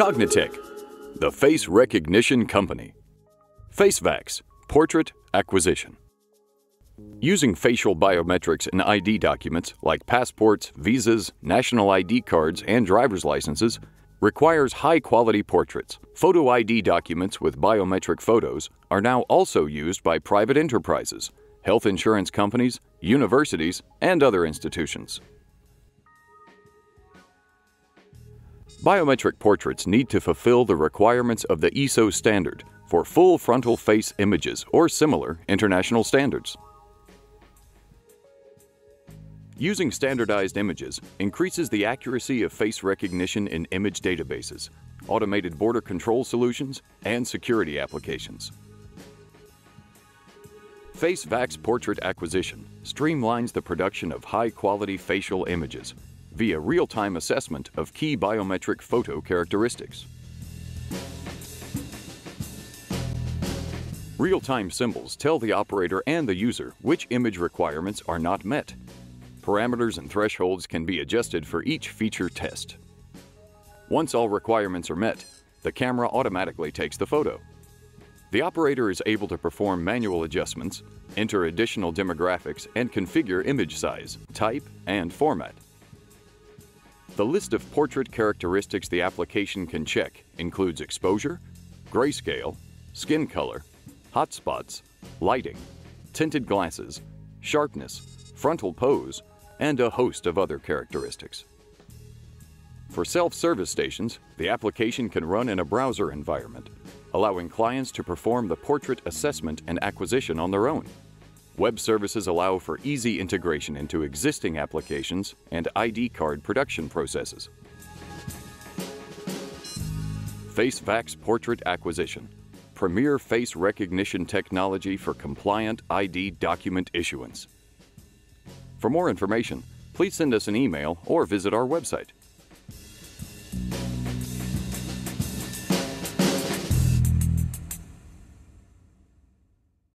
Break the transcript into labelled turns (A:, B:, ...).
A: Cognitec, the face recognition company. FaceVACS, portrait acquisition. Using facial biometrics in ID documents like passports, visas, national ID cards, and driver's licenses requires high quality portraits. Photo ID documents with biometric photos are now also used by private enterprises, health insurance companies, universities, and other institutions. Biometric portraits need to fulfill the requirements of the ISO standard for full frontal face images or similar international standards. Using standardized images increases the accuracy of face recognition in image databases, automated border control solutions, and security applications. FaceVACS Portrait Acquisition streamlines the production of high-quality facial images via real-time assessment of key biometric photo characteristics. Real-time symbols tell the operator and the user which image requirements are not met Parameters and thresholds can be adjusted for each feature test. Once all requirements are met, the camera automatically takes the photo. The operator is able to perform manual adjustments, enter additional demographics, and configure image size, type, and format. The list of portrait characteristics the application can check includes exposure, grayscale, skin color, hotspots, lighting, tinted glasses, sharpness, frontal pose, and a host of other characteristics. For self-service stations, the application can run in a browser environment, allowing clients to perform the portrait assessment and acquisition on their own. Web services allow for easy integration into existing applications and ID card production processes. FaceVACS Portrait Acquisition, premier face recognition technology for compliant ID document issuance. For more information, please send us an email or visit our website.